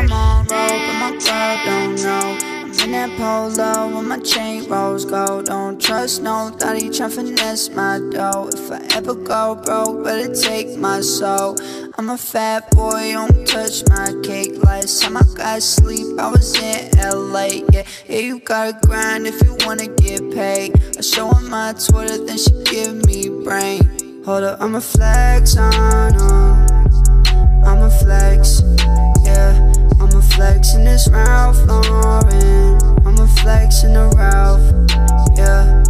I'm on road, but my crowd don't know. I'm in that polo with my chain rose gold. Don't trust no nobody, try finesse my dough. If I ever go broke, better take my soul. I'm a fat boy, don't touch my cake. Last time I got sleep, I was in LA. Yeah, yeah, you gotta grind if you wanna get paid. I show her my Twitter, then she give me brain. Hold up, I'ma flex on her. Flex Ralph Lauren. I'ma flex in the Ralph, yeah.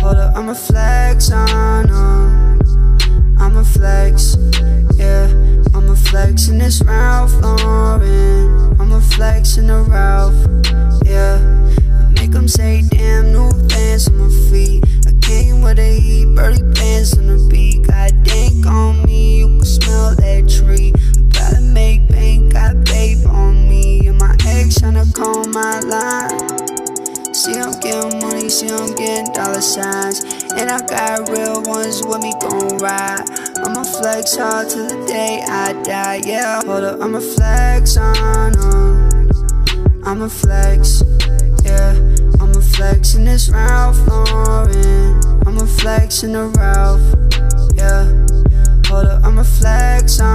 Hold up, I'ma flex on them. I'ma flex, yeah. I'ma flex in this Ralph Lauren. I'ma flex in the Ralph, See, I'm getting money, see, I'm getting dollar signs. And I got real ones with me gon' ride. I'ma flex hard till the day I die, yeah. Hold up, I'ma flex on them. I'ma flex, yeah. I'ma flex in this Ralph Lauren. I'ma flex in the Ralph, yeah. Hold up, I'ma flex on